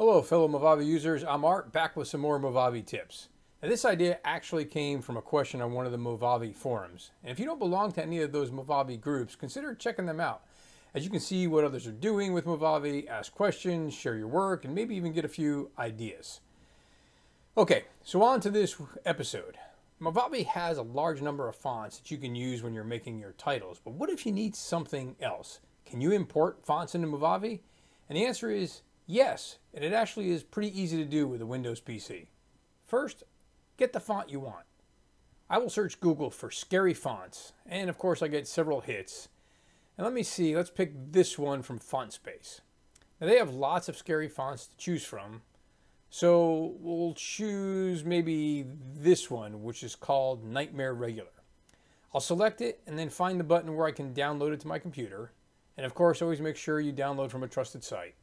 Hello fellow Movavi users, I'm Art, back with some more Movavi tips. Now this idea actually came from a question on one of the Movavi forums. And if you don't belong to any of those Movavi groups, consider checking them out. As you can see what others are doing with Movavi, ask questions, share your work, and maybe even get a few ideas. Okay, so on to this episode. Movavi has a large number of fonts that you can use when you're making your titles, but what if you need something else? Can you import fonts into Movavi? And the answer is yes, and it actually is pretty easy to do with a Windows PC. First, get the font you want. I will search Google for scary fonts, and of course I get several hits. And let me see, let's pick this one from FontSpace. Now they have lots of scary fonts to choose from, so we'll choose maybe this one, which is called Nightmare Regular. I'll select it and then find the button where I can download it to my computer. And of course, always make sure you download from a trusted site.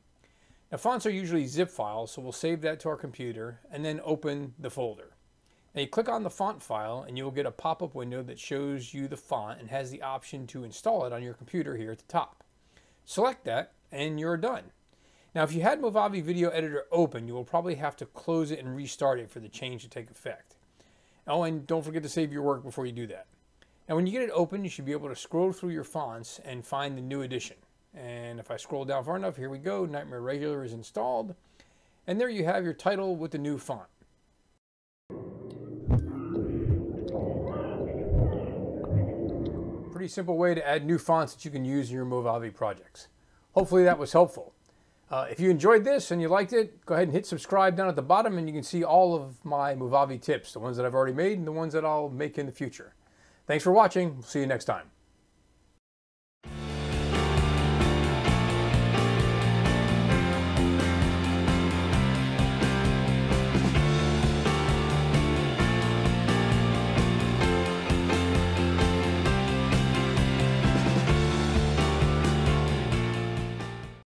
Now fonts are usually zip files, so we'll save that to our computer and then open the folder. Now you click on the font file and you'll get a pop-up window that shows you the font and has the option to install it on your computer here at the top. Select that and you're done. Now if you had Movavi Video Editor open, you will probably have to close it and restart it for the change to take effect. Oh, and don't forget to save your work before you do that. Now when you get it open, you should be able to scroll through your fonts and find the new edition. And if I scroll down far enough, here we go, Nightmare Regular is installed. And there you have your title with the new font. Pretty simple way to add new fonts that you can use in your Movavi projects. Hopefully that was helpful. Uh, if you enjoyed this and you liked it, go ahead and hit subscribe down at the bottom and you can see all of my Movavi tips, the ones that I've already made and the ones that I'll make in the future. Thanks for watching. We'll see you next time.